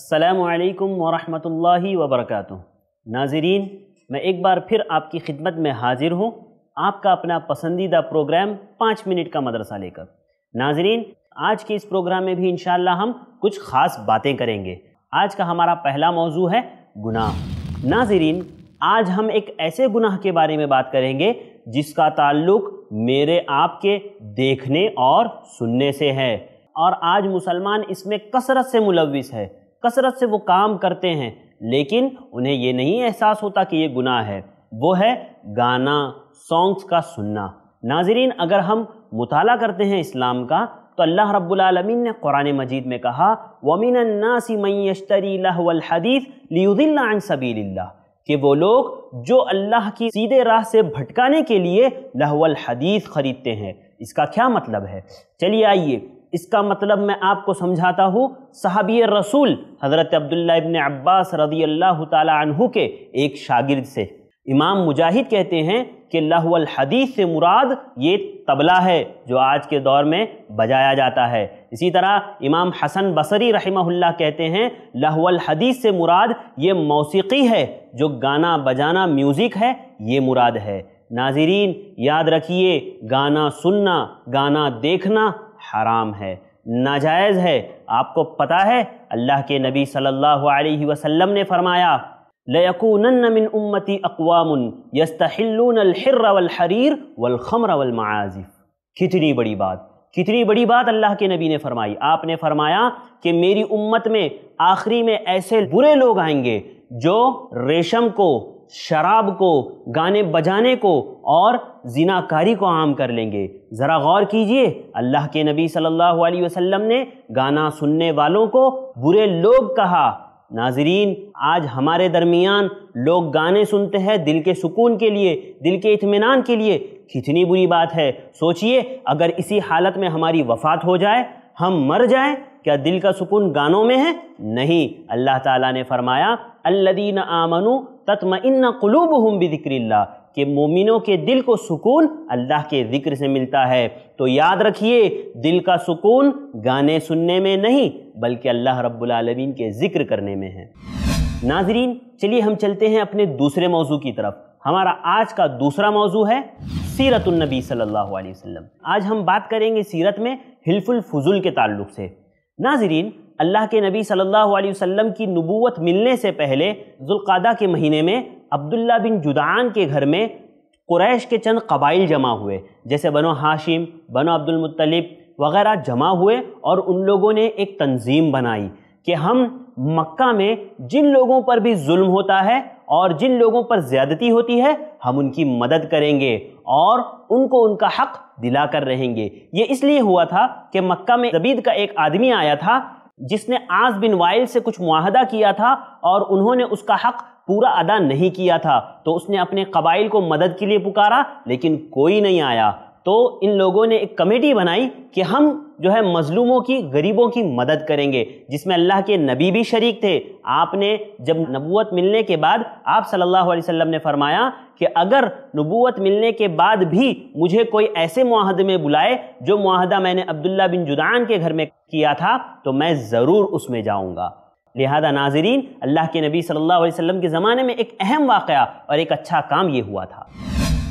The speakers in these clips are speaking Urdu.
السلام علیکم ورحمۃ اللہ وبرکاتہ۔ ناظرین، میں ایک بار پھر آپ کی خدمت میں حاضر ہوں۔ آپ کا اپنا پسندیدہ پروگرام پانچ منٹ کا مدرسہ لے کر۔ ناظرین، آج کے اس پروگرام میں بھی انشاءاللہ ہم کچھ خاص باتیں کریں گے۔ آج کا ہمارا پہلا موضوع ہے گناہ۔ ناظرین، آج ہم ایک ایسے گناہ کے بارے میں بات کریں گے جس کا تعلق میرے آپ کے دیکھنے اور سننے سے ہے۔ اور آج مسلمان اس میں کثرت سے ملوث ہے۔ کثرت سے وہ کام کرتے ہیں، لیکن انہیں یہ نہیں احساس ہوتا کہ یہ گناہ ہے۔ وہ ہے گانا سانگز کا سننا۔ ناظرین، اگر ہم مطالعہ کرتے ہیں اسلام کا، تو اللہ رب العالمین نے قرآن مجید میں کہا، وَمِنَ النَّاسِ مَن يَشْتَرِي لَهْوَ الْحَدِيثِ لِيُضِلَّ عَن سَبِيلِ اللَّهِ۔ کہ وہ لوگ جو اللہ کی سیدھے راہ سے بھٹکانے کے لیے لہو الحدیث خریدتے ہیں۔ اس کا کیا مطلب ہے؟ چلیے آئیے۔ اس کا مطلب میں آپ کو سمجھاتا ہوں، صحابی رسول حضرت عبداللہ ابن عباس رضی اللہ تعالی عنہ کے ایک شاگرد سے۔ امام مجاہد کہتے ہیں کہ لہو الحدیث سے مراد یہ طبلہ ہے جو آج کے دور میں بجایا جاتا ہے۔ اسی طرح امام حسن بصری رحمہ اللہ کہتے ہیں، لہو الحدیث سے مراد یہ موسیقی ہے، جو گانا بجانا میوزک ہے، یہ مراد ہے۔ ناظرین، یاد رکھیے، گانا سننا، گانا دیکھنا حرام ہے، ناجائز ہے۔ آپ کو پتہ ہے، اللہ کے نبی صلی اللہ علیہ وسلم نے فرمایا، لَيَكُونَنَّ مِنْ أُمَّتِ أَقْوَامٌ يَسْتَحِلُّونَ الْحِرَّ وَالْحَرِيرَ وَالْخَمْرَ وَالْمَعَازِفِ۔ کتنی بڑی بات، کتنی بڑی بات اللہ کے نبی نے فرمائی۔ آپ نے فرمایا کہ میری امت میں آخری میں ایسے برے لوگ آئیں گے جو ریشم کو شراب کو، گانے بجانے کو اور زناکاری کو عام کر لیں گے۔ ذرا غور کیجیے، اللہ کے نبی صلی اللہ علیہ وسلم نے گانا سننے والوں کو برے لوگ کہا۔ ناظرین، آج ہمارے درمیان لوگ گانے سنتے ہیں دل کے سکون کے لیے، دل کے اطمینان کے لیے۔ کتنی بری بات ہے۔ سوچئے، اگر اسی حالت میں ہماری وفات ہو جائے، ہم مر جائیں، کیا دل کا سکون گانوں میں ہے؟ نہیں۔ اللہ تعالیٰ نے فرمایا الذین آمنوا تطمئن قلوبہم بذکر اللہ کہ مومنوں کے دل کو سکون اللہ کے ذکر سے ملتا ہے۔ تو یاد رکھیے، دل کا سکون گانے سننے میں نہیں، بلکہ اللہ رب العالمین کے ذکر کرنے میں ہے۔ ناظرین، چلیے ہم چلتے ہیں اپنے دوسرے موضوع کی طرف۔ ہمارا آج کا دوسرا موضوع ہے سیرت النبی صلی اللہ علیہ وسلم۔ آج ہم بات کریں گے سیرت میں حلف الفضل کے تعلق سے۔ ناظرین اللہ کے نبی صلی اللہ علیہ وسلم کی نبوت ملنے سے پہلے ذوالقادہ کے مہینے میں عبداللہ بن جدعان کے گھر میں قریش کے چند قبائل جمع ہوئے، جیسے بنو ہاشم بنو عبد المطلب وغیرہ جمع ہوئے اور ان لوگوں نے ایک تنظیم بنائی کہ ہم مکہ میں جن لوگوں پر بھی ظلم ہوتا ہے اور جن لوگوں پر زیادتی ہوتی ہے، ہم ان کی مدد کریں گے اور ان کو ان کا حق دلا کر رہیں گے۔ یہ اس لیے ہوا تھا کہ مکہ میں زبید کا ایک آدمی آیا تھا جس نے آس بن وائل سے کچھ معاہدہ کیا تھا اور انہوں نے اس کا حق پورا ادا نہیں کیا تھا، تو اس نے اپنے قبائل کو مدد کے لیے پکارا، لیکن کوئی نہیں آیا۔ تو ان لوگوں نے ایک کمیٹی بنائی کہ ہم جو ہے مظلوموں کی، غریبوں کی مدد کریں گے، جس میں اللہ کے نبی بھی شریک تھے۔ آپ نے جب نبوت ملنے کے بعد آپ صلی اللہ علیہ وسلم نے فرمایا کہ اگر نبوت ملنے کے بعد بھی مجھے کوئی ایسے معاہدے میں بلائے جو معاہدہ میں نے عبداللہ بن جدعان کے گھر میں کیا تھا، تو میں ضرور اس میں جاؤں گا۔ لہذا ناظرین، اللہ کے نبی صلی اللہ علیہ وسلم کے زمانے میں ایک اہم واقعہ اور ایک اچھا کام یہ ہوا تھا۔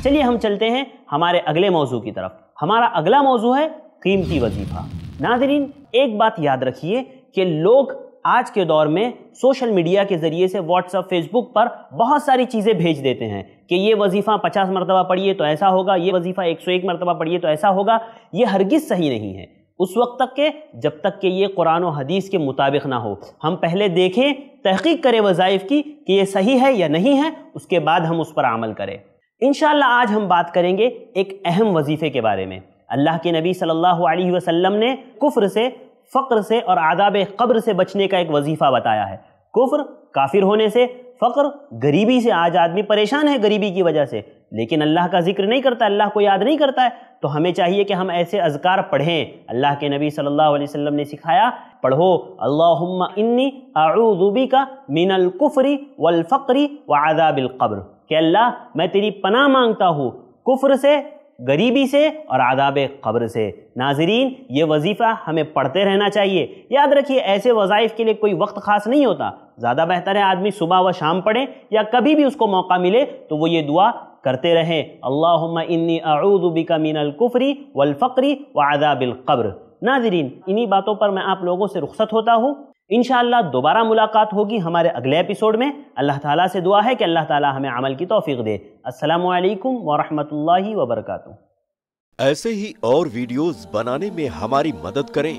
چلیے ہم چلتے ہیں ہمارے اگلے موضوع کی طرف۔ ہمارا اگلا موضوع ہے قیمتی وظیفہ۔ ناظرین، ایک بات یاد رکھیے کہ لوگ آج کے دور میں سوشل میڈیا کے ذریعے سے واٹس اپ، فیس بک پر بہت ساری چیزیں بھیج دیتے ہیں کہ یہ وظیفہ پچاس مرتبہ پڑھیے تو ایسا ہوگا، یہ وظیفہ ایک سو ایک مرتبہ پڑھیے تو ایسا ہوگا۔ یہ ہرگز صحیح نہیں ہے۔ اس وقت تک کہ جب تک کہ یہ قرآن و حدیث کے مطابق نہ ہو، ہم پہلے دیکھیں، تحقیق کریں وظائف کی کہ یہ صحیح ہے یا نہیں ہے، اس کے بعد ہم اس پر عمل کریں۔ انشاءاللہ آج ہم بات کریں گے ایک اہم وظیفے کے بارے میں۔ اللہ کے نبی صلی اللہ علیہ وسلم نے کفر سے، فقر سے اور عذاب قبر سے بچنے کا ایک وظیفہ بتایا ہے۔ کفر کافر ہونے سے، فقر غریبی سے، آج آدمی پریشان ہے غریبی کی وجہ سے۔ لیکن اللہ کا ذکر نہیں کرتا، اللہ کو یاد نہیں کرتا ہے۔ تو ہمیں چاہیے کہ ہم ایسے اذکار پڑھیں۔ اللہ کے نبی صلی اللہ علیہ وسلم نے سکھایا، پڑھو، اللہم انی اعوذ بکا من الکفر والفقر وعذاب القبر کہ اللہ میں تیری پناہ مانگتا ہوں، کفر سے، غریبی سے اور عذاب قبر سے۔ ناظرین، یہ وظیفہ ہمیں پڑھتے رہنا چاہیے۔ یاد رکھیے، ایسے وظائف کے لیے کوئی وقت خاص نہیں ہوتا۔ زیادہ بہتر ہے آدمی صبح و شام پڑھیں یا کبھی بھی اس کو موقع ملے تو وہ یہ دعا کرتے رہیں۔ اللہم انی اعوذ بک من الکفری والفقری وعذاب القبر۔ ناظرین، انہی باتوں پر میں آپ لوگوں سے رخصت ہوتا ہوں۔ انشاءاللہ دوبارہ ملاقات ہوگی ہمارے اگلے ایپیسوڈ میں۔ اللہ تعالیٰ سے دعا ہے کہ اللہ تعالیٰ ہمیں عمل کی توفیق دے۔ السلام علیکم ورحمۃ اللہ وبرکاتہ۔ ایسے ہی اور ویڈیوز بنانے میں ہماری مدد کریں۔